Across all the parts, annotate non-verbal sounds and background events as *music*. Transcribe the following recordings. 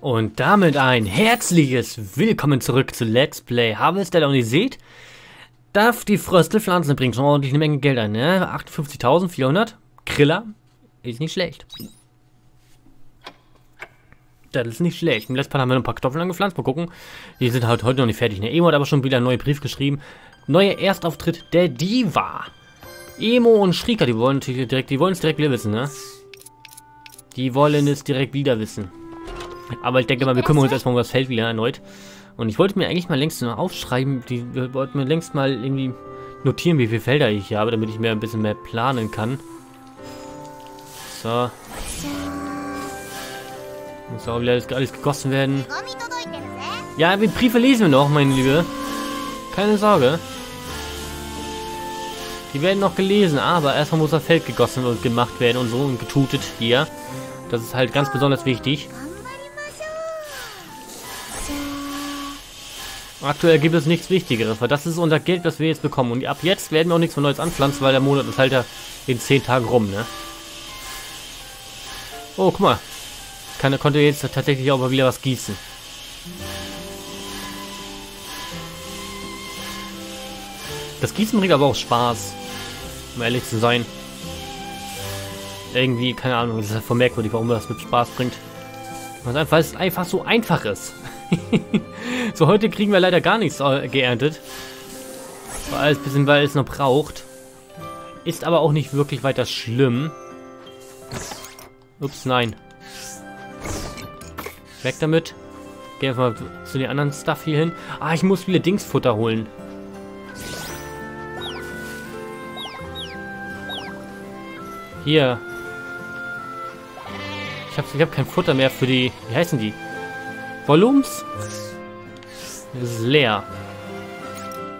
Und damit ein herzliches Willkommen zurück zu Let's Play Harvester. Und ihr seht, darf die Fröstelpflanze bringt schon ordentlich eine Menge Geld ein, ne? 58.400. Kriller ist nicht schlecht. Das ist nicht schlecht. Im letzten Mal haben wir noch ein paar Kartoffeln angepflanzt. Mal gucken. Die sind halt heute noch nicht fertig. Ne? Emo hat aber schon wieder einen neuen Brief geschrieben. Neuer Erstauftritt der Diva. Emo und Schrika, die wollen natürlich direkt, die wollen es direkt wieder wissen, ne? Die wollen es direkt wieder wissen. Aber ich denke mal, wir kümmern uns erstmal um das Feld wieder erneut. Und ich wollte mir eigentlich mal längst noch aufschreiben, die wir wollten mir längst mal irgendwie notieren, wie viele Felder ich hier habe, damit ich mir ein bisschen mehr planen kann. So. Muss auch wieder alles, alles gegossen werden. Ja, die Briefe lesen wir noch, meine Liebe. Keine Sorge. Die werden noch gelesen, aber erstmal muss das Feld gegossen und gemacht werden und so und getutet hier. Das ist halt ganz besonders wichtig. Aktuell gibt es nichts Wichtigeres, weil das ist unser Geld, das wir jetzt bekommen. Und ab jetzt werden wir auch nichts von Neues anpflanzen, weil der Monat ist halt ja in 10 Tagen rum, ne? Oh, guck mal. Kann, konnte jetzt tatsächlich auch mal wieder was gießen. Das Gießen bringt aber auch Spaß. Um ehrlich zu sein. Irgendwie, keine Ahnung, das ist halt voll merkwürdig, warum das mit Spaß bringt. Weil es einfach so einfach ist. *laughs* so, heute kriegen wir leider gar nichts äh, geerntet. Weil es bisschen, weil es noch braucht. Ist aber auch nicht wirklich weiter schlimm. Ups, nein. Weg damit. Geh einfach mal zu den anderen Stuff hier hin. Ah, ich muss viele Dingsfutter holen. Hier. Ich habe ich hab kein Futter mehr für die... Wie heißen die? Volums? Es ist leer.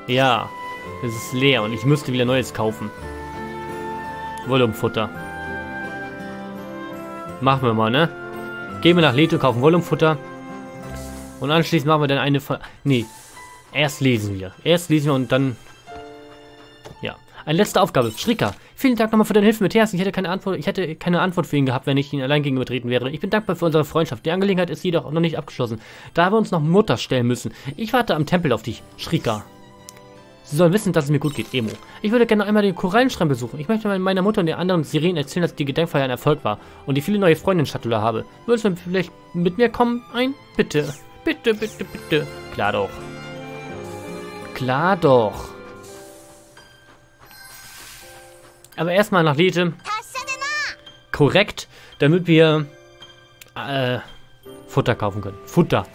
Ja, es ist leer und ich müsste wieder Neues kaufen. Volumfutter. Machen wir mal, ne? Gehen wir nach Leto, kaufen Volumfutter. Und anschließend machen wir dann eine... Ver nee, erst lesen wir. Erst lesen wir und dann... Eine letzte Aufgabe. Schricker. Vielen Dank nochmal für deine Hilfe mit Herzen. Ich hätte keine Antwort, ich hätte keine Antwort für ihn gehabt, wenn ich ihn allein gegenübertreten wäre. Ich bin dankbar für unsere Freundschaft. Die Angelegenheit ist jedoch noch nicht abgeschlossen, da wir uns noch Mutter stellen müssen. Ich warte am Tempel auf dich, Shrika. Sie sollen wissen, dass es mir gut geht, Emo. Ich würde gerne einmal den Korallenschrein besuchen. Ich möchte meiner Mutter und den anderen Sirenen erzählen, dass die Gedenkfeier ein Erfolg war und ich viele neue Freunde in Schatula habe. Würdest du vielleicht mit mir kommen? Ein? Bitte. Bitte, bitte, bitte. Klar doch. Klar doch. Aber erstmal nach Lete. Korrekt, damit wir äh, Futter kaufen können. Futter.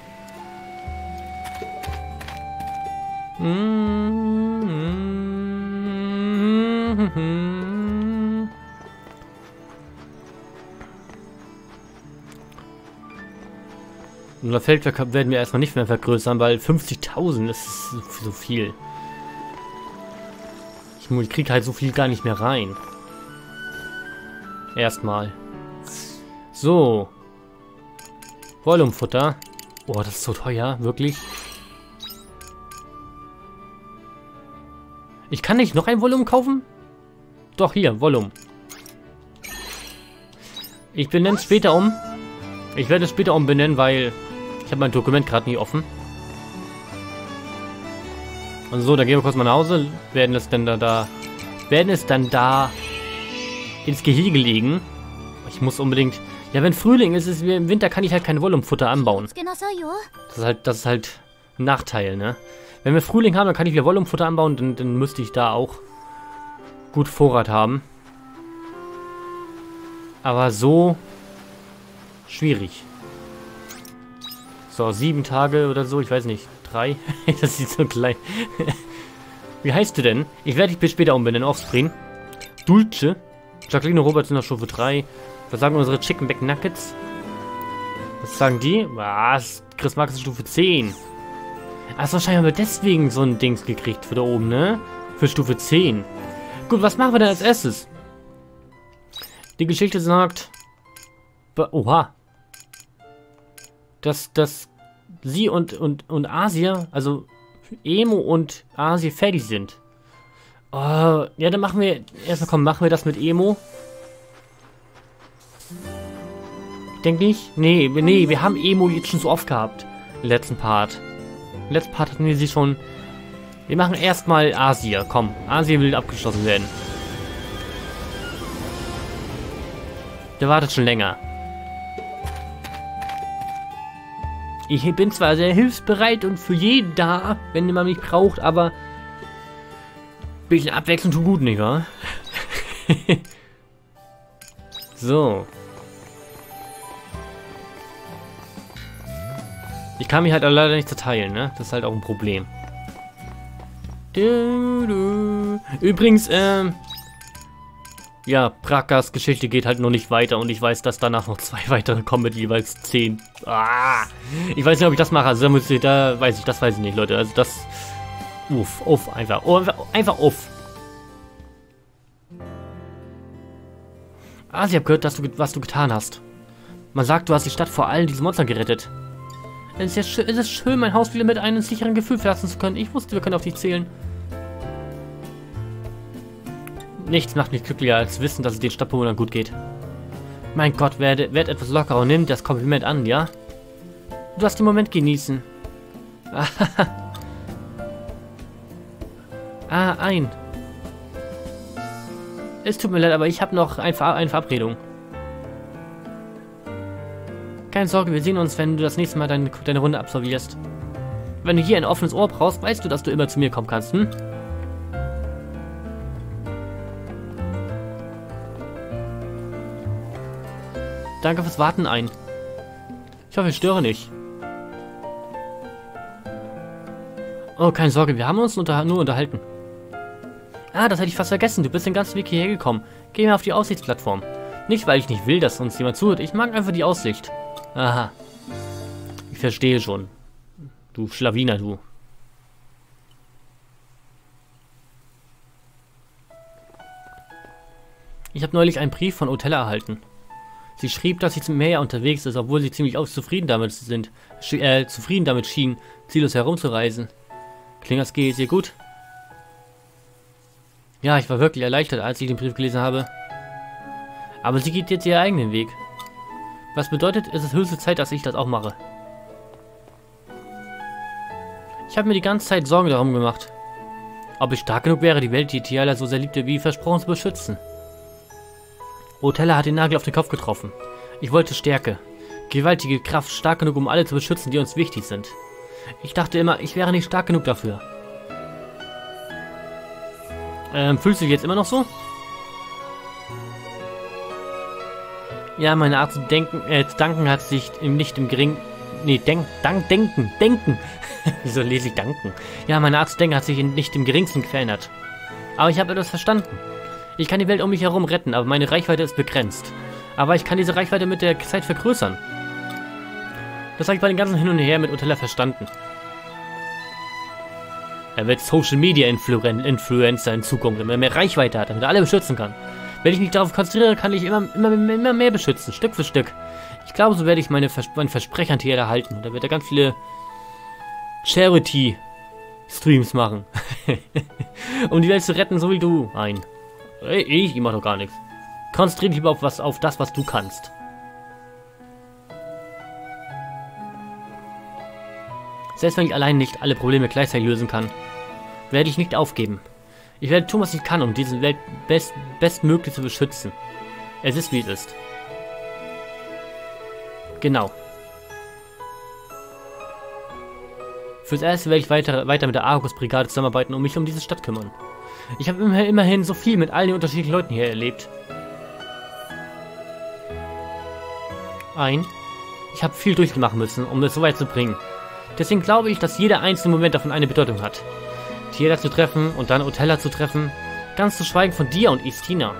Unser Feldwerk werden wir erstmal nicht mehr vergrößern, weil 50.000 ist so viel. Ich krieg halt so viel gar nicht mehr rein. Erstmal. So. Volumfutter. Oh, das ist so teuer. Wirklich. Ich kann nicht noch ein Volumen kaufen? Doch, hier, Volumen. Ich benenne es später um. Ich werde es später umbenennen, weil ich habe mein Dokument gerade nie offen. Und so, dann gehen wir kurz mal nach Hause, werden es dann da, da werden es dann da ins Gehege legen. Ich muss unbedingt... Ja, wenn Frühling ist, ist im Winter kann ich halt kein Volumfutter anbauen. Das ist halt, das ist halt ein Nachteil, ne? Wenn wir Frühling haben, dann kann ich wieder Volumfutter anbauen, dann, dann müsste ich da auch gut Vorrat haben. Aber so schwierig. So, sieben Tage oder so, ich weiß nicht. Drei? *laughs* das sieht so klein. Wie heißt du denn? Ich werde dich bis später umbenennen. Offscreen. Dulce. Jacqueline und Robert sind auf Stufe 3. Was sagen unsere Chicken Back Nuggets? Was sagen die? Was? Chris Marx ist Stufe 10. Ach, wahrscheinlich haben wir deswegen so ein Dings gekriegt für da oben, ne? Für Stufe 10. Gut, was machen wir denn als erstes? Die Geschichte sagt... Oha. Das, das sie und, und, und Asia, also Emo und Asia fertig sind. Oh, ja, dann machen wir, erstmal komm, machen wir das mit Emo. denke ich. Nee, nee, wir haben Emo jetzt schon so oft gehabt. Im letzten Part. Im letzten Part hatten wir sie schon. Wir machen erstmal Asia. Komm, Asia will abgeschlossen werden. Der wartet schon länger. Ich bin zwar sehr hilfsbereit und für jeden da, wenn man mich braucht, aber ein bisschen Abwechslung tut gut, nicht wahr? *laughs* so. Ich kann mich halt leider nicht zerteilen, ne? Das ist halt auch ein Problem. Übrigens, ähm... Ja, Prakas Geschichte geht halt noch nicht weiter und ich weiß, dass danach noch zwei *laughs* weitere kommen mit jeweils zehn. Ah, ich weiß nicht, ob ich das mache. Also da, muss ich, da weiß ich, das weiß ich nicht, Leute. Also das... Uff, uff, einfach. Oh, einfach, uff. Ah, sie hat gehört, dass du, was du getan hast. Man sagt, du hast die Stadt vor allen diesen Monstern gerettet. Es ist, es ist schön, mein Haus wieder mit einem sicheren Gefühl verlassen zu können. Ich wusste, wir können auf dich zählen. Nichts macht mich glücklicher, als wissen, dass es den Stadtbewohnern gut geht. Mein Gott, werde, werd etwas lockerer und nimm das Kompliment an, ja? Du darfst den Moment genießen. *laughs* ah, ein. Es tut mir leid, aber ich habe noch ein Ver eine Verabredung. Keine Sorge, wir sehen uns, wenn du das nächste Mal deine, deine Runde absolvierst. Wenn du hier ein offenes Ohr brauchst, weißt du, dass du immer zu mir kommen kannst, hm? Danke fürs Warten ein. Ich hoffe, ich störe nicht. Oh, keine Sorge, wir haben uns unter nur unterhalten. Ah, das hätte ich fast vergessen. Du bist den ganzen Weg hierher gekommen. Geh mal auf die Aussichtsplattform. Nicht, weil ich nicht will, dass uns jemand zuhört. Ich mag einfach die Aussicht. Aha. Ich verstehe schon. Du Schlawiner, du. Ich habe neulich einen Brief von Otella erhalten. Sie schrieb, dass sie zum Meer unterwegs ist, obwohl sie ziemlich zufrieden damit sind, äh, zufrieden damit schien, ziellos herumzureisen. Klingt das geht ihr gut? Ja, ich war wirklich erleichtert, als ich den Brief gelesen habe. Aber sie geht jetzt ihren eigenen Weg. Was bedeutet, es ist höchste Zeit, dass ich das auch mache. Ich habe mir die ganze Zeit Sorgen darum gemacht. Ob ich stark genug wäre, die Welt, die Tiala so sehr liebte, wie versprochen zu beschützen. Otella hat den Nagel auf den Kopf getroffen. Ich wollte Stärke. Gewaltige Kraft, stark genug, um alle zu beschützen, die uns wichtig sind. Ich dachte immer, ich wäre nicht stark genug dafür. Ähm, fühlst du dich jetzt immer noch so? Ja, meine Art zu denken, äh, zu danken hat sich nicht im geringen... Nee, denk, dank, denken, denken. *laughs* Wieso lese ich danken? Ja, meine Art zu denken hat sich nicht im geringsten verändert. Aber ich habe etwas verstanden. Ich kann die Welt um mich herum retten, aber meine Reichweite ist begrenzt. Aber ich kann diese Reichweite mit der Zeit vergrößern. Das habe ich bei den ganzen Hin und Her mit Utella verstanden. Er wird Social Media Influencer in Zukunft, wenn er mehr Reichweite hat, damit er alle beschützen kann. Wenn ich mich darauf konzentriere, kann ich immer, immer, immer mehr beschützen, Stück für Stück. Ich glaube, so werde ich meine Vers mein Versprechen hier erhalten. Da wird er ganz viele Charity-Streams machen. *laughs* um die Welt zu retten, so wie du. Nein. Ich, ich mach doch gar nichts. Konzentriere dich lieber auf, was, auf das, was du kannst. Selbst wenn ich allein nicht alle Probleme gleichzeitig lösen kann, werde ich nicht aufgeben. Ich werde tun, was ich kann, um diese Welt best, bestmöglich zu beschützen. Es ist, wie es ist. Genau. Fürs Erste werde ich weiter, weiter mit der Argus-Brigade zusammenarbeiten und mich um diese Stadt kümmern. Ich habe immerhin so viel mit all den unterschiedlichen Leuten hier erlebt. Ein. Ich habe viel durchmachen müssen, um es so weit zu bringen. Deswegen glaube ich, dass jeder einzelne Moment davon eine Bedeutung hat. Tiela zu treffen und dann Otella zu treffen, ganz zu schweigen von dir und Istina.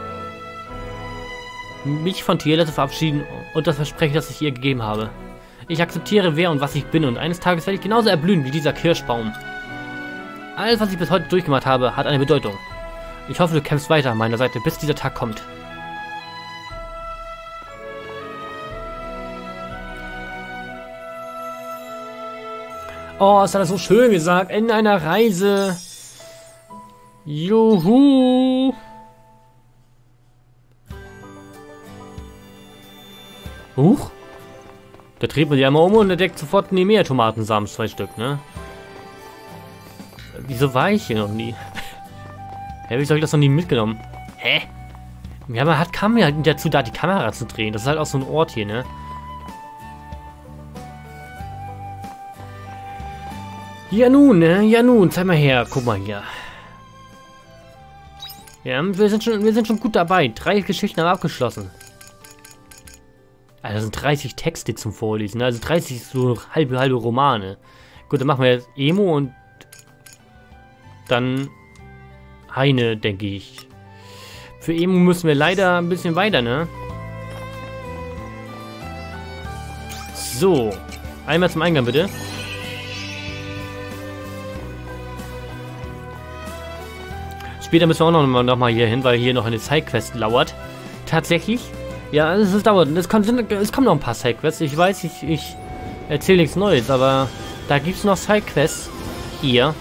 Mich von Tiela zu verabschieden und das Versprechen, das ich ihr gegeben habe. Ich akzeptiere, wer und was ich bin und eines Tages werde ich genauso erblühen wie dieser Kirschbaum. Alles, was ich bis heute durchgemacht habe, hat eine Bedeutung. Ich hoffe, du kämpfst weiter an meiner Seite, bis dieser Tag kommt. Oh, hat er so schön gesagt. Ende einer Reise. Juhu. Huch. Da dreht man die einmal um und entdeckt sofort nie mehr Tomatensamen, zwei Stück, ne? Wieso war ich hier noch nie? *laughs* Hä, wieso habe ich das noch nie mitgenommen? Hä? Ja, man hat, kam ja dazu, da die Kamera zu drehen. Das ist halt auch so ein Ort hier, ne? Ja nun, ne? Ja nun, zeig mal her. Guck mal hier. Ja, wir sind schon, wir sind schon gut dabei. Drei Geschichten haben abgeschlossen. Also das sind 30 Texte zum Vorlesen. Also 30 so halbe, halbe Romane. Gut, dann machen wir jetzt Emo und dann Heine, denke ich. Für Emo müssen wir leider ein bisschen weiter, ne? So. Einmal zum Eingang, bitte. Später müssen wir auch noch mal, noch mal hier hin, weil hier noch eine Sidequest lauert. Tatsächlich. Ja, es, es dauert. Es, kommt, es kommen noch ein paar Sidequests. Ich weiß, ich, ich erzähle nichts Neues, aber da gibt es noch Sidequests. Hier.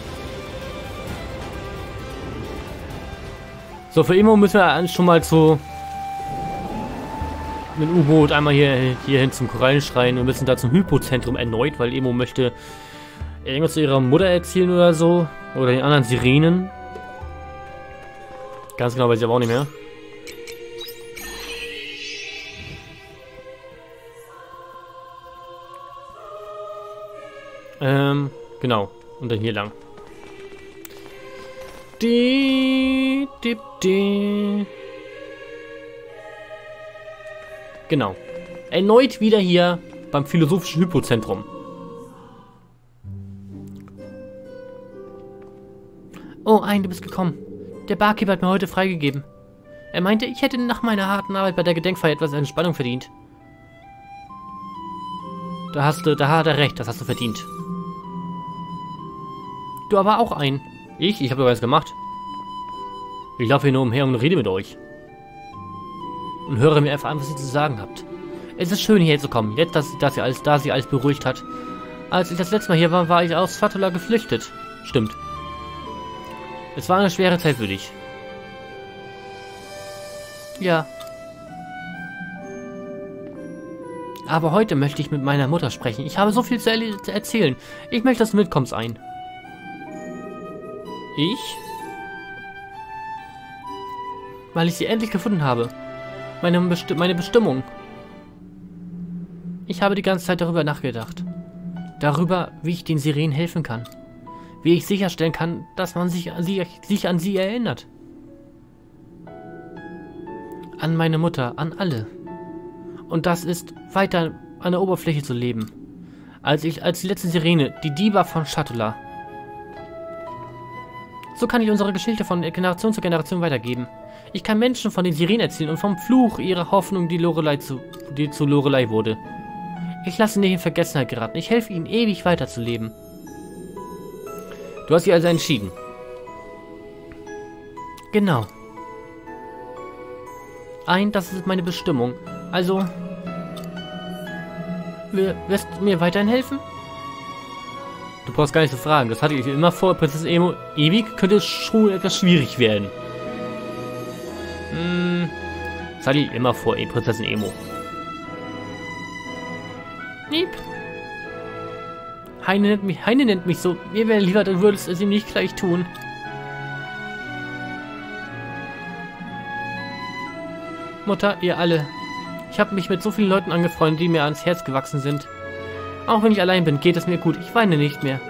So, für Emo müssen wir schon mal zu mit dem U-Boot einmal hier, hier hin zum Korallenschrein. Wir müssen da zum Hypozentrum erneut, weil Emo möchte irgendwas zu ihrer Mutter erzählen oder so. Oder den anderen Sirenen. Ganz genau weiß ich aber auch nicht mehr. Ähm, genau. Und dann hier lang. Die, die. Genau. Erneut wieder hier beim Philosophischen Hypozentrum. Oh, ein, du bist gekommen. Der Barkeeper hat mir heute freigegeben. Er meinte, ich hätte nach meiner harten Arbeit bei der Gedenkfeier etwas Entspannung verdient. Da hast du, da hat er recht, das hast du verdient. Du aber auch ein. Ich? Ich habe doch was gemacht. Ich laufe hier nur umher und rede mit euch. Und höre mir einfach an, was ihr zu sagen habt. Es ist schön, hierher zu kommen, jetzt, dass, dass sie alles, da sie alles beruhigt hat. Als ich das letzte Mal hier war, war ich aus Fatula geflüchtet. Stimmt. Es war eine schwere Zeit für dich. Ja. Aber heute möchte ich mit meiner Mutter sprechen. Ich habe so viel zu, er zu erzählen. Ich möchte, dass du mitkommst ein. Ich? Weil ich sie endlich gefunden habe. Meine, Besti meine Bestimmung. Ich habe die ganze Zeit darüber nachgedacht. Darüber, wie ich den Sirenen helfen kann wie ich sicherstellen kann, dass man sich, sie, sich an sie erinnert. An meine Mutter, an alle. Und das ist weiter an der Oberfläche zu leben. Als ich als die letzte Sirene, die Diva von Shatula. So kann ich unsere Geschichte von Generation zu Generation weitergeben. Ich kann Menschen von den Sirenen erzählen und vom Fluch ihrer Hoffnung, die Lorelei zu, die zu Lorelei wurde. Ich lasse nicht in Vergessenheit geraten. Ich helfe ihnen ewig weiterzuleben. Du hast dich also entschieden. Genau. Ein, das ist meine Bestimmung. Also, wirst du mir weiterhin helfen? Du brauchst gar nicht zu fragen. Das hatte ich immer vor. Prinzessin Emo ewig könnte schon etwas schwierig werden. Hm, ich immer vor, Prinzessin Emo. Lieb. Heine nennt mich, Heine nennt mich so. Mir wäre lieber, du würdest es ihm nicht gleich tun. Mutter, ihr alle. Ich habe mich mit so vielen Leuten angefreundet, die mir ans Herz gewachsen sind. Auch wenn ich allein bin, geht es mir gut. Ich weine nicht mehr.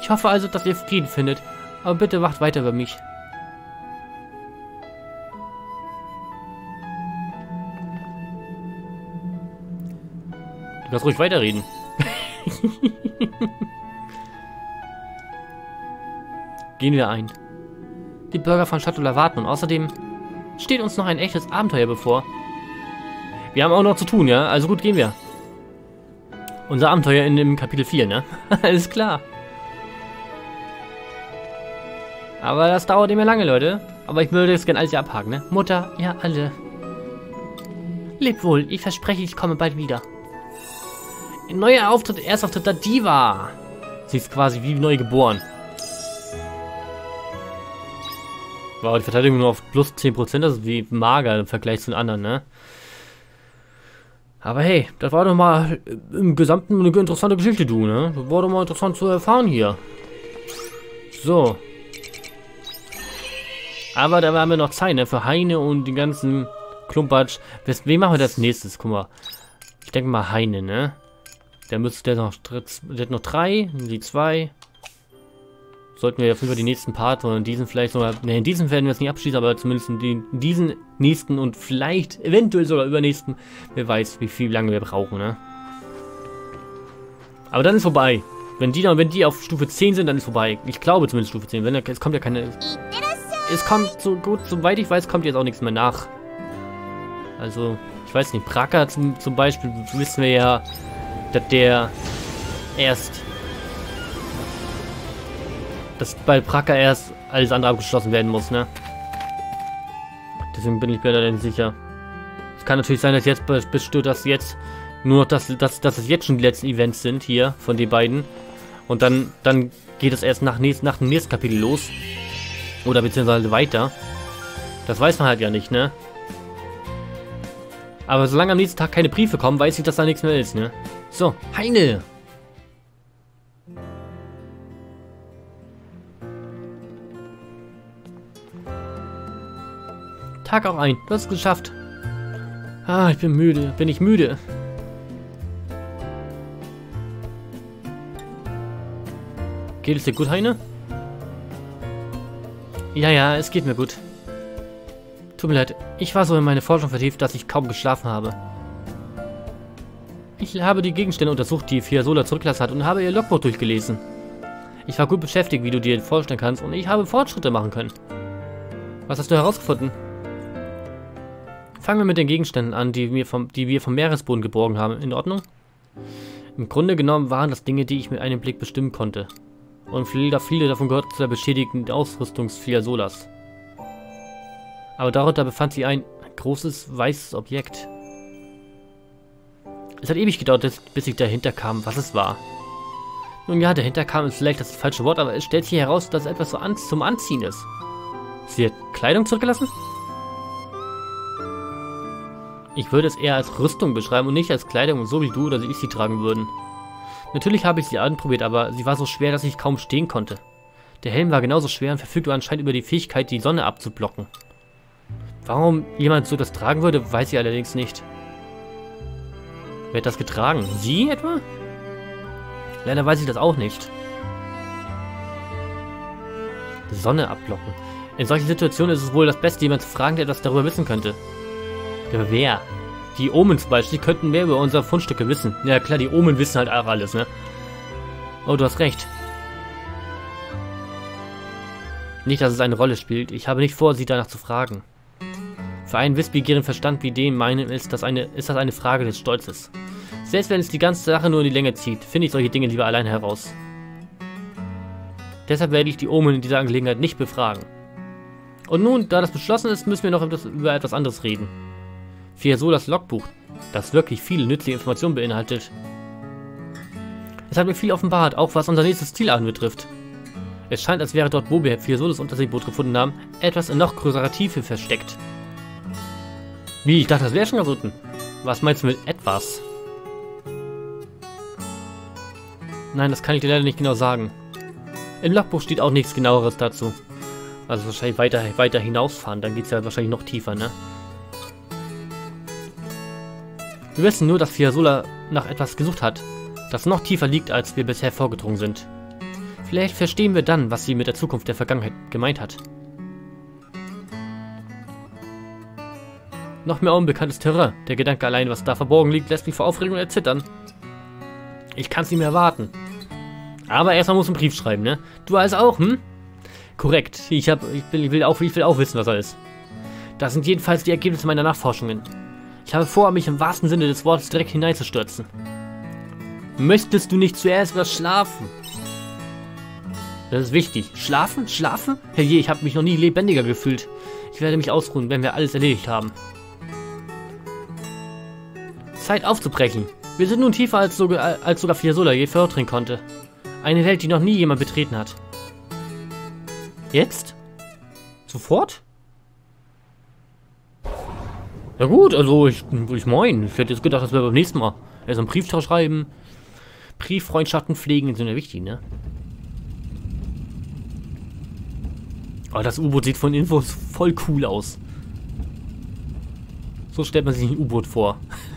Ich hoffe also, dass ihr Frieden findet. Aber bitte wacht weiter über mich. Du kannst ruhig weiterreden. *laughs* Gehen wir ein. Die Bürger von Chatula warten und außerdem steht uns noch ein echtes Abenteuer bevor. Wir haben auch noch zu tun, ja? Also gut, gehen wir. Unser Abenteuer in dem Kapitel 4, ne? *laughs* Alles klar. Aber das dauert immer lange, Leute. Aber ich würde es gerne alles abhaken, ne? Mutter, ja, alle. Leb wohl, ich verspreche, ich komme bald wieder. Ein neuer Auftritt, Erstauftritt der Diva. Sie ist quasi wie neu geboren. Wow, die Verteidigung nur auf plus 10%, das ist wie mager im Vergleich zu den anderen, ne? Aber hey, das war doch mal im Gesamten eine interessante Geschichte, du, ne? Das war doch mal interessant zu erfahren hier. So. Aber da haben wir noch Zeit, ne? Für Heine und den ganzen Klumpatsch. Wem machen wir das nächstes? Guck mal. Ich denke mal Heine, ne? Der müsste der noch, der hat noch drei, die zwei. Sollten wir ja für die nächsten Part oder in diesen vielleicht sogar, ne, in diesen werden wir es nicht abschließen, aber zumindest in, den, in diesen nächsten und vielleicht eventuell sogar übernächsten, wer weiß, wie viel lange wir brauchen, ne? Aber dann ist vorbei. Wenn die, dann, wenn die auf Stufe 10 sind, dann ist vorbei. Ich glaube zumindest Stufe 10. Wenn, es kommt ja keine... Es kommt, so gut, soweit ich weiß, kommt jetzt auch nichts mehr nach. Also, ich weiß nicht, Bracker zum, zum Beispiel, wissen wir ja, dass der erst dass bei Bracker erst alles andere abgeschlossen werden muss, ne? Deswegen bin ich mir da nicht sicher. Es kann natürlich sein, dass jetzt bestimmt, dass jetzt nur, dass, dass, dass es jetzt schon die letzten Events sind hier von den beiden. Und dann, dann geht es erst nach, nächst, nach dem nächsten Kapitel los. Oder beziehungsweise weiter. Das weiß man halt ja nicht, ne? Aber solange am nächsten Tag keine Briefe kommen, weiß ich, dass da nichts mehr ist, ne? So, Heine! Tag auch ein. Du hast es geschafft. Ah, ich bin müde. Bin ich müde? Geht es dir gut, Heine? Ja, ja, es geht mir gut. Tut mir leid, ich war so in meine Forschung vertieft, dass ich kaum geschlafen habe. Ich habe die Gegenstände untersucht, die Fiasola zurückgelassen hat und habe ihr Logbuch durchgelesen. Ich war gut beschäftigt, wie du dir vorstellen kannst, und ich habe Fortschritte machen können. Was hast du herausgefunden? Fangen wir mit den Gegenständen an, die wir, vom, die wir vom Meeresboden geborgen haben. In Ordnung? Im Grunde genommen waren das Dinge, die ich mit einem Blick bestimmen konnte. Und viele, viele davon gehörten zu der beschädigten Ausrüstungsfilier Solas. Aber darunter befand sich ein großes, weißes Objekt. Es hat ewig gedauert, bis ich dahinter kam, was es war. Nun ja, dahinter kam ist vielleicht das falsche Wort, aber es stellt sich heraus, dass etwas so an zum Anziehen ist. Sie hat Kleidung zurückgelassen? Ich würde es eher als Rüstung beschreiben und nicht als Kleidung, so wie du oder ich sie tragen würden. Natürlich habe ich sie anprobiert, aber sie war so schwer, dass ich kaum stehen konnte. Der Helm war genauso schwer und verfügte anscheinend über die Fähigkeit, die Sonne abzublocken. Warum jemand so das tragen würde, weiß ich allerdings nicht. Wer hat das getragen? Sie etwa? Leider weiß ich das auch nicht. Die Sonne abblocken. In solchen Situationen ist es wohl das Beste, jemand zu fragen, der etwas darüber wissen könnte. Ja, wer? Die Omen zum Beispiel könnten mehr über unsere Fundstücke wissen. Ja klar, die Omen wissen halt auch alles, ne? Oh, du hast recht. Nicht, dass es eine Rolle spielt. Ich habe nicht vor, sie danach zu fragen. Für einen wissbegierigen Verstand wie den meinen ist das, eine, ist das eine Frage des Stolzes. Selbst wenn es die ganze Sache nur in die Länge zieht, finde ich solche Dinge lieber allein heraus. Deshalb werde ich die Omen in dieser Angelegenheit nicht befragen. Und nun, da das beschlossen ist, müssen wir noch über etwas anderes reden. Fiasolas Logbuch, das wirklich viele nützliche Informationen beinhaltet. Es hat mir viel offenbart, auch was unser nächstes Ziel anbetrifft. Es scheint, als wäre dort, wo wir Fiasolas Unterseeboot gefunden haben, etwas in noch größerer Tiefe versteckt. Wie? Ich dachte, das wäre schon ganz unten. Was meinst du mit etwas? Nein, das kann ich dir leider nicht genau sagen. Im Logbuch steht auch nichts genaueres dazu. Also wahrscheinlich weiter, weiter hinausfahren, dann geht es ja wahrscheinlich noch tiefer, ne? Wir wissen nur, dass Fiasola nach etwas gesucht hat, das noch tiefer liegt, als wir bisher vorgedrungen sind. Vielleicht verstehen wir dann, was sie mit der Zukunft der Vergangenheit gemeint hat. Noch mehr unbekanntes Terrain. Der Gedanke allein, was da verborgen liegt, lässt mich vor Aufregung erzittern. Ich kann es nicht mehr warten. Aber erstmal muss ein Brief schreiben, ne? Du also auch, hm? Korrekt. Ich, hab, ich, will, ich, will auch, ich will auch wissen, was er ist. Das sind jedenfalls die Ergebnisse meiner Nachforschungen. Ich habe vor, mich im wahrsten Sinne des Wortes direkt hineinzustürzen. Möchtest du nicht zuerst was schlafen? Das ist wichtig. Schlafen? Schlafen? Herrje, ich habe mich noch nie lebendiger gefühlt. Ich werde mich ausruhen, wenn wir alles erledigt haben. Zeit aufzubrechen. Wir sind nun tiefer als sogar, als sogar Fiasola je vordringen konnte. Eine Welt, die noch nie jemand betreten hat. Jetzt? Sofort? Ja gut, also ich, ich moin. Ich hätte jetzt gedacht, das wäre beim nächsten Mal. Also einen Brief schreiben. Brieffreundschaften pflegen sind ja wichtig, ne? Aber das U-Boot sieht von Infos voll cool aus. So stellt man sich ein U-Boot vor. *laughs*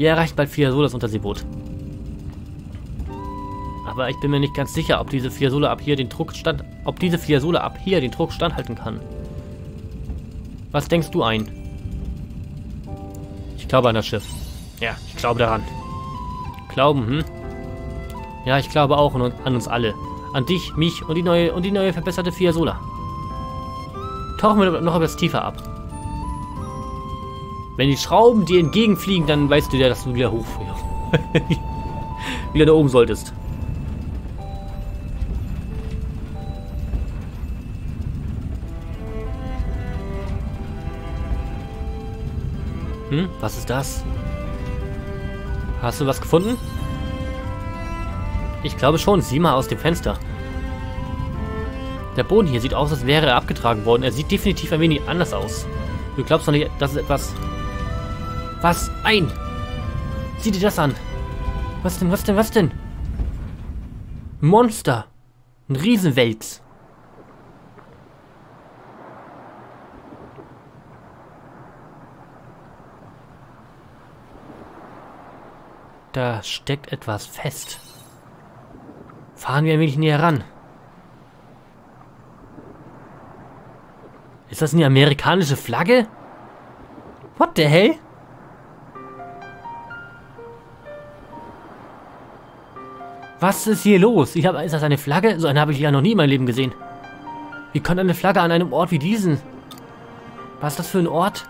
Wir erreichen bald Fiasol, das Unterseeboot. Aber ich bin mir nicht ganz sicher, ob diese Fiasole ab hier den Druck stand, ob diese Fiasole ab hier den Druck standhalten kann. Was denkst du ein? Ich glaube an das Schiff. Ja, ich glaube daran. Glauben, hm? Ja, ich glaube auch an, an uns alle. An dich, mich und die neue und die neue verbesserte Fiasola. Tauchen wir noch etwas tiefer ab. Wenn die Schrauben dir entgegenfliegen, dann weißt du ja, dass du wieder hoch *laughs* wieder da oben solltest. Hm, was ist das? Hast du was gefunden? Ich glaube schon. Sieh mal aus dem Fenster. Der Boden hier sieht aus, als wäre er abgetragen worden. Er sieht definitiv ein wenig anders aus. Du glaubst doch nicht, dass es etwas... Was? Ein! Sieh dir das an! Was denn, was denn, was denn? Monster! Ein Riesenwels! Da steckt etwas fest. Fahren wir ein wenig näher ran. Ist das eine amerikanische Flagge? What the hell? Was ist hier los? Ich hab, ist das eine Flagge? So eine habe ich ja noch nie in meinem Leben gesehen. Wie kommt eine Flagge an einem Ort wie diesen? Was ist das für ein Ort?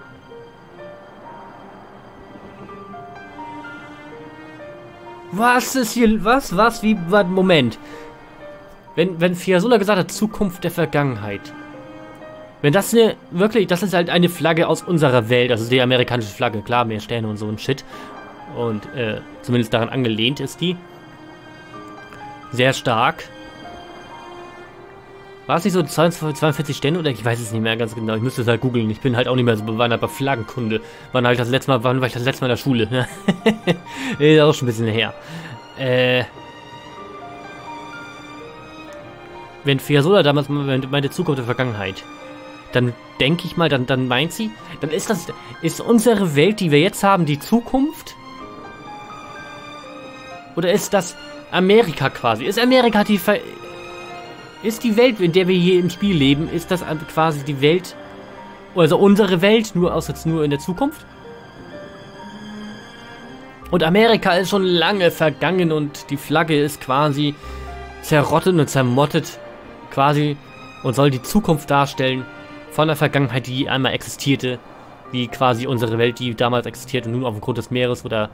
Was ist hier... Was? Was? Wie... Moment. Wenn, wenn Fiasola gesagt hat, Zukunft der Vergangenheit. Wenn das eine... Wirklich, das ist halt eine Flagge aus unserer Welt. Also die amerikanische Flagge. Klar, mehr Sterne und so ein Shit. Und äh, zumindest daran angelehnt ist die. Sehr stark. War es nicht so 42 Stände oder ich weiß es nicht mehr ganz genau. Ich müsste es halt googeln. Ich bin halt auch nicht mehr so bewandert bei Flaggenkunde. Wann halt das letzte Mal, wann war ich das letzte Mal in der Schule? *laughs* ist auch schon ein bisschen her. Äh. Wenn Fiasola damals meinte Zukunft der Vergangenheit, dann denke ich mal, dann, dann meint sie, dann ist das, ist unsere Welt, die wir jetzt haben, die Zukunft? Oder ist das Amerika quasi? Ist Amerika die Ver ist die Welt, in der wir hier im Spiel leben, ist das quasi die Welt, also unsere Welt, nur aus jetzt nur in der Zukunft? Und Amerika ist schon lange vergangen und die Flagge ist quasi zerrottet und zermottet quasi und soll die Zukunft darstellen von der Vergangenheit, die einmal existierte, wie quasi unsere Welt, die damals existierte, nun auf dem Grund des Meeres oder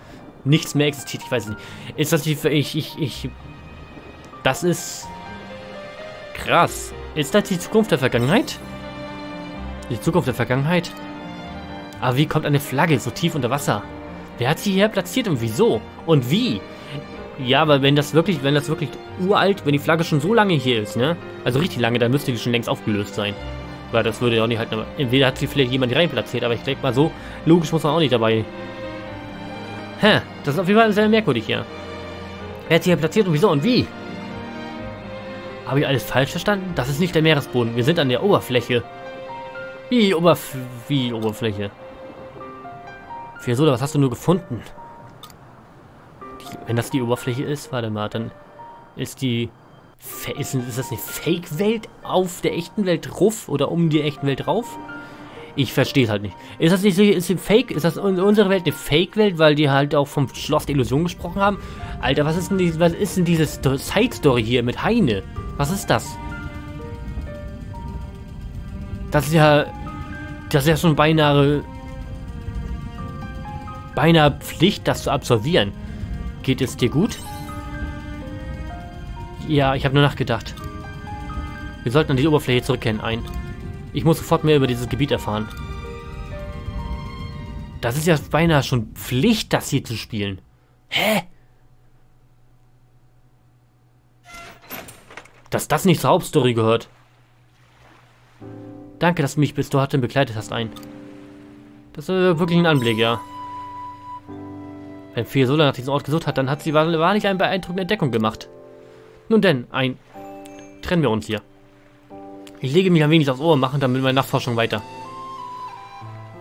nichts mehr existiert, ich weiß nicht. Ist das die, ich, ich, ich, das ist Krass. Ist das die Zukunft der Vergangenheit? Die Zukunft der Vergangenheit? Aber wie kommt eine Flagge so tief unter Wasser? Wer hat sie hier platziert und wieso? Und wie? Ja, aber wenn das wirklich, wenn das wirklich uralt, wenn die Flagge schon so lange hier ist, ne? Also richtig lange, dann müsste die schon längst aufgelöst sein. Weil das würde ja auch nicht halt, entweder hat sie vielleicht jemand rein platziert, aber ich denke mal so, logisch muss man auch nicht dabei. Hä, das ist auf jeden Fall sehr merkwürdig hier. Wer hat sie hier platziert und wieso und wie? Habe ich alles falsch verstanden? Das ist nicht der Meeresboden. Wir sind an der Oberfläche. Wie, Oberf wie Oberfläche? Fiasola, was hast du nur gefunden? Die, wenn das die Oberfläche ist, warte mal, dann ist die... Ist, ist das eine Fake-Welt auf der echten Welt drauf oder um die echten Welt drauf? Ich verstehe es halt nicht. Ist das nicht so, ist Fake? Ist das unsere Welt eine Fake-Welt, weil die halt auch vom Schloss der Illusion gesprochen haben? Alter, was ist denn, die, was ist denn diese Side-Story hier mit Heine? Was ist das? Das ist ja... Das ist ja schon beinahe... Beinahe Pflicht, das zu absolvieren. Geht es dir gut? Ja, ich habe nur nachgedacht. Wir sollten an die Oberfläche zurückkehren ein. Ich muss sofort mehr über dieses Gebiet erfahren. Das ist ja beinahe schon Pflicht, das hier zu spielen. Hä? Dass das nicht zur Hauptstory gehört. Danke, dass du mich bis dorthin begleitet hast ein. Das ist wirklich ein Anblick, ja. Wenn Fee so lange nach diesem Ort gesucht hat, dann hat sie wahrlich eine beeindruckende Entdeckung gemacht. Nun denn, ein... Trennen wir uns hier. Ich lege mich ein wenig aufs Ohr und mache dann mit meiner Nachforschung weiter.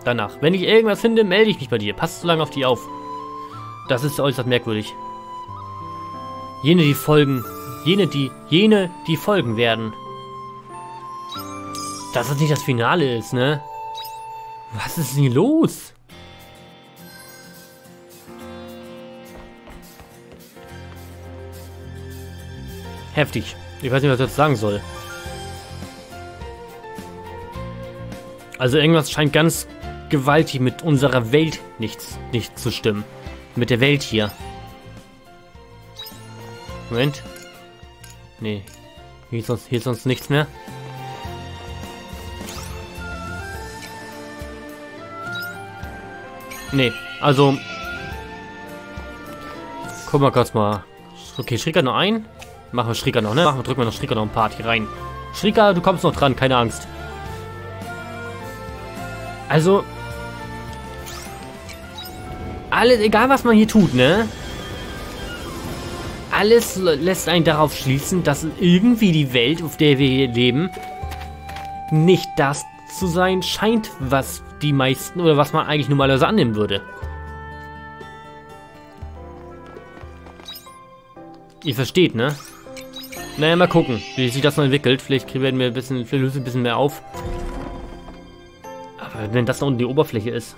Danach, wenn ich irgendwas finde, melde ich mich bei dir. Passt so lange auf die auf. Das ist äußerst merkwürdig. Jene, die folgen. Jene, die... Jene, die folgen werden. Dass das nicht das Finale ist, ne? Was ist denn los? Heftig. Ich weiß nicht, was ich jetzt sagen soll. Also irgendwas scheint ganz gewaltig mit unserer Welt nichts nicht zu stimmen. Mit der Welt hier. Moment. Nee. Hier ist sonst, hier ist sonst nichts mehr. Nee, also... Guck mal kurz mal. Okay, Schrieker noch ein. Machen wir Schrieker noch, ne? Machen wir, drücken wir noch Schrieker noch ein paar hier rein. Schrieker, du kommst noch dran, keine Angst. Also... Alles, egal was man hier tut, ne? Alles lässt einen darauf schließen, dass irgendwie die Welt, auf der wir hier leben, nicht das zu sein scheint, was die meisten oder was man eigentlich normalerweise annehmen würde. Ihr versteht, ne? Naja, mal gucken, wie sich das noch entwickelt. Vielleicht werden wir ein bisschen, vielleicht ein bisschen mehr auf. Aber wenn das da unten die Oberfläche ist.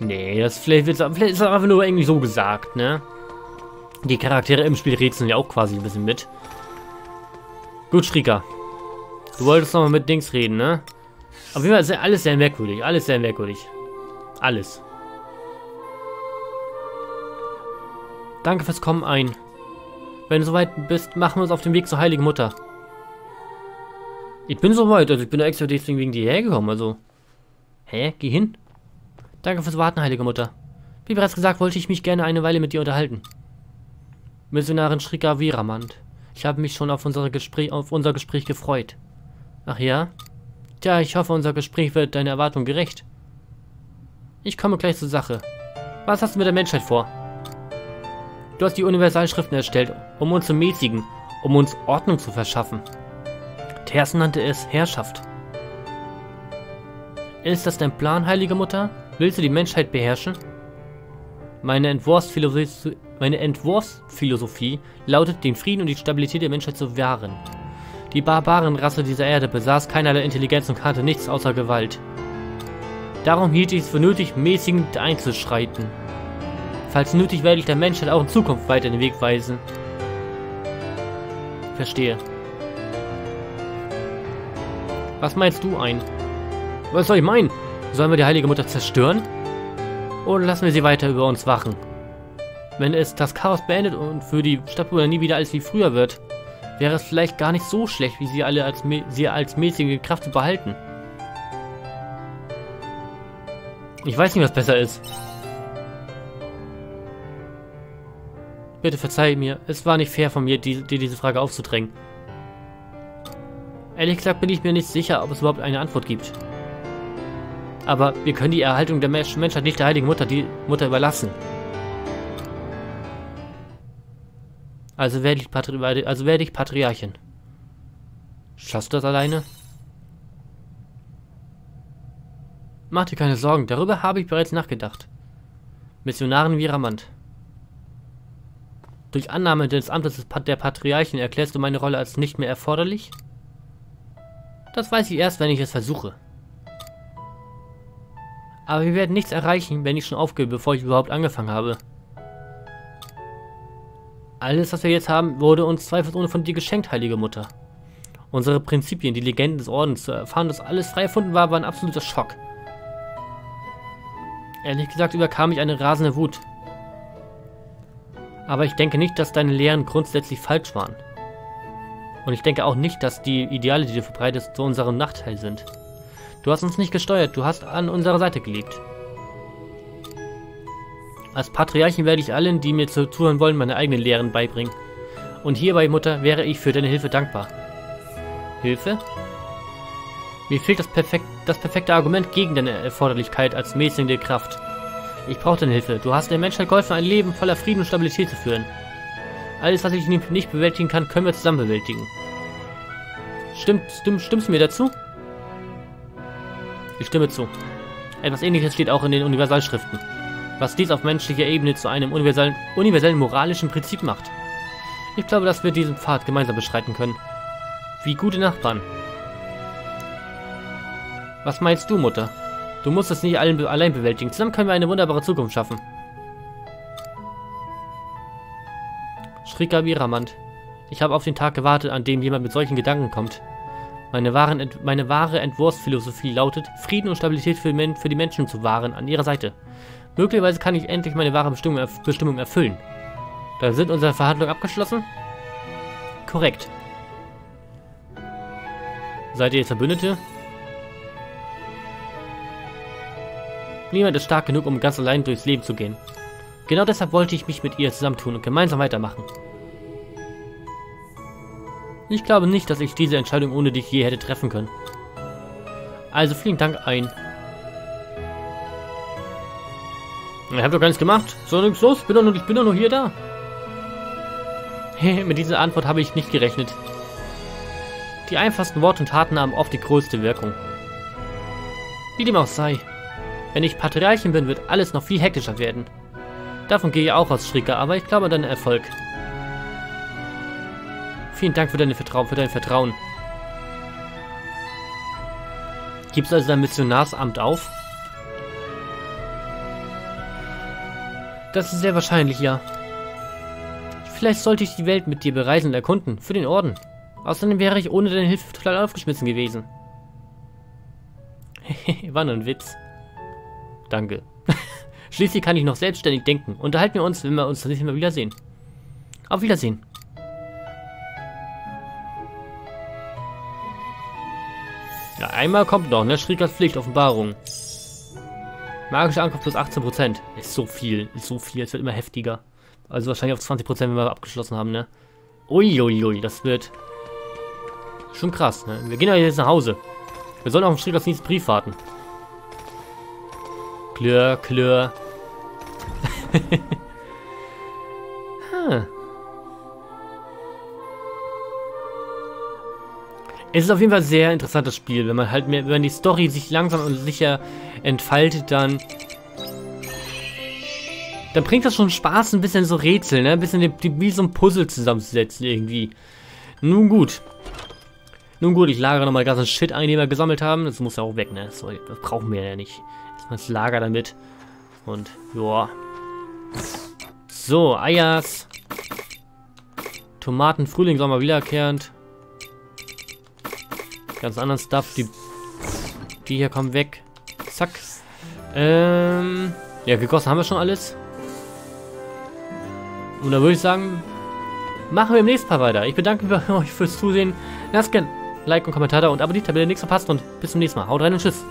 Nee, das vielleicht, vielleicht ist das einfach nur irgendwie so gesagt, ne? Die Charaktere im Spiel rätseln ja auch quasi ein bisschen mit. Gut, Schrika. Du wolltest nochmal mit Dings reden, ne? Auf jeden Fall ist alles sehr merkwürdig. Alles sehr merkwürdig. Alles. Danke fürs Kommen ein. Wenn du soweit bist, machen wir uns auf den Weg zur Heiligen Mutter. Ich bin soweit, also ich bin extra deswegen wegen dir hergekommen, also. Hä? Geh hin. Danke fürs Warten, Heilige Mutter. Wie bereits gesagt, wollte ich mich gerne eine Weile mit dir unterhalten. Missionarin Shrika Viramand. Ich habe mich schon auf, Gespräch, auf unser Gespräch gefreut. Ach ja? Tja, ich hoffe, unser Gespräch wird deiner Erwartung gerecht. Ich komme gleich zur Sache. Was hast du mit der Menschheit vor? Du hast die Universalschriften erstellt, um uns zu mäßigen, um uns Ordnung zu verschaffen. Tersen nannte es Herrschaft. Ist das dein Plan, heilige Mutter? Willst du die Menschheit beherrschen? Meine Entwurfsphilosophie, meine Entwurfsphilosophie lautet, den Frieden und die Stabilität der Menschheit zu wahren. Die Barbarenrasse dieser Erde besaß keinerlei Intelligenz und kannte nichts außer Gewalt. Darum hielt ich es für nötig, mäßigend einzuschreiten. Falls nötig, werde ich der Menschheit auch in Zukunft weiter den Weg weisen. Verstehe. Was meinst du ein? Was soll ich meinen? Sollen wir die Heilige Mutter zerstören? Oder lassen wir sie weiter über uns wachen? Wenn es das Chaos beendet und für die Stadtbewohner nie wieder alles wie früher wird, wäre es vielleicht gar nicht so schlecht, wie sie alle als, sie als mäßige Kraft zu behalten. Ich weiß nicht, was besser ist. Bitte verzeih mir, es war nicht fair von mir, dir die, diese Frage aufzudrängen. Ehrlich gesagt bin ich mir nicht sicher, ob es überhaupt eine Antwort gibt. Aber wir können die Erhaltung der Menschheit nicht der Heiligen Mutter, die Mutter überlassen. Also werde ich, Patri also werde ich Patriarchin. Schaffst du das alleine? Mach dir keine Sorgen, darüber habe ich bereits nachgedacht. Missionarin Viramant. Durch Annahme des Amtes der Patriarchen erklärst du meine Rolle als nicht mehr erforderlich? Das weiß ich erst, wenn ich es versuche. Aber wir werden nichts erreichen, wenn ich schon aufgebe, bevor ich überhaupt angefangen habe. Alles, was wir jetzt haben, wurde uns zweifelsohne von dir geschenkt, heilige Mutter. Unsere Prinzipien, die Legenden des Ordens, zu erfahren, dass alles frei erfunden war, war ein absoluter Schock. Ehrlich gesagt überkam mich eine rasende Wut. Aber ich denke nicht, dass deine Lehren grundsätzlich falsch waren. Und ich denke auch nicht, dass die Ideale, die du verbreitest, zu unserem Nachteil sind. Du hast uns nicht gesteuert, du hast an unserer Seite gelebt. Als Patriarchin werde ich allen, die mir zuhören wollen, meine eigenen Lehren beibringen. Und hierbei, Mutter, wäre ich für deine Hilfe dankbar. Hilfe? Mir fehlt das, perfekt, das perfekte Argument gegen deine Erforderlichkeit als mäßigende Kraft. Ich brauche deine Hilfe. Du hast der Menschheit geholfen, ein Leben voller Frieden und Stabilität zu führen. Alles, was ich nicht bewältigen kann, können wir zusammen bewältigen. Stimmt, stimmt, stimmst du mir dazu? Ich stimme zu. Etwas ähnliches steht auch in den Universalschriften, was dies auf menschlicher Ebene zu einem universellen, universellen moralischen Prinzip macht. Ich glaube, dass wir diesen Pfad gemeinsam beschreiten können. Wie gute Nachbarn. Was meinst du, Mutter? Du musst es nicht allein bewältigen. Zusammen können wir eine wunderbare Zukunft schaffen. Shrika Viramant. Ich habe auf den Tag gewartet, an dem jemand mit solchen Gedanken kommt. Meine, wahren, meine wahre Entwurfsphilosophie lautet, Frieden und Stabilität für, für, die Menschen zu wahren an ihrer Seite. Möglicherweise kann ich endlich meine wahre Bestimmung, Bestimmung erfüllen. Dann sind unsere Verhandlungen abgeschlossen? Korrekt. Seid ihr jetzt Verbündete? Niemand ist stark genug, um ganz allein durchs Leben zu gehen. Genau deshalb wollte ich mich mit ihr zusammentun und gemeinsam weitermachen. Ich glaube nicht, dass ich diese Entscheidung ohne dich je hätte treffen können. Also vielen Dank ein. Ich habe doch gar nichts gemacht. So nichts los. Bin doch nur, ich bin doch nur hier da. *laughs* mit dieser Antwort habe ich nicht gerechnet. Die einfachsten Worte und Taten haben oft die größte Wirkung. Wie dem auch sei. Wenn ich Patriarchin bin, wird alles noch viel hektischer werden. Davon gehe ich auch aus, Schrika, aber ich glaube an deinen Erfolg. Vielen Dank für, deine Vertrau für dein Vertrauen. Gibst also dein Missionarsamt auf? Das ist sehr wahrscheinlich, ja. Vielleicht sollte ich die Welt mit dir bereisen und erkunden, für den Orden. Außerdem wäre ich ohne deine Hilfe total aufgeschmissen gewesen. *laughs* War nur ein Witz. Danke. *laughs* Schließlich kann ich noch selbstständig denken. Unterhalten wir uns, wenn wir uns nicht mehr wiedersehen. Auf Wiedersehen. Einmal kommt noch, ne? Schriekers Pflicht, Offenbarung. Magischer Angriff plus 18%. Ist so viel, ist so viel. Es wird immer heftiger. Also wahrscheinlich auf 20%, wenn wir abgeschlossen haben, ne? Uiuiui, das wird schon krass, ne? Wir gehen ja jetzt nach Hause. Wir sollen auf den Schriekers nächsten Brief warten. Klör, klör. *laughs* hm. Es ist auf jeden Fall ein sehr interessantes Spiel, wenn man halt mehr, wenn die Story sich langsam und sicher entfaltet, dann dann bringt das schon Spaß, ein bisschen so Rätsel, ne? Ein bisschen wie so ein Puzzle zusammenzusetzen irgendwie. Nun gut. Nun gut, ich lagere nochmal ganzen Shit ein, den wir gesammelt haben. Das muss ja auch weg, ne? So, das brauchen wir ja nicht das Lager damit. Und, ja. So, Eiers. Tomaten, Frühling, Sommer wiederkehrend. Ganz anderen Stuff. Die, die hier kommen weg. Zack. Ähm, ja, gegossen haben wir schon alles. Und da würde ich sagen, machen wir im nächsten Mal weiter. Ich bedanke mich bei euch fürs Zusehen. Lasst gerne Like und Kommentar da und abonniert, damit ihr nichts verpasst. Und bis zum nächsten Mal. Haut rein und tschüss.